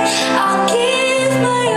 I'll give my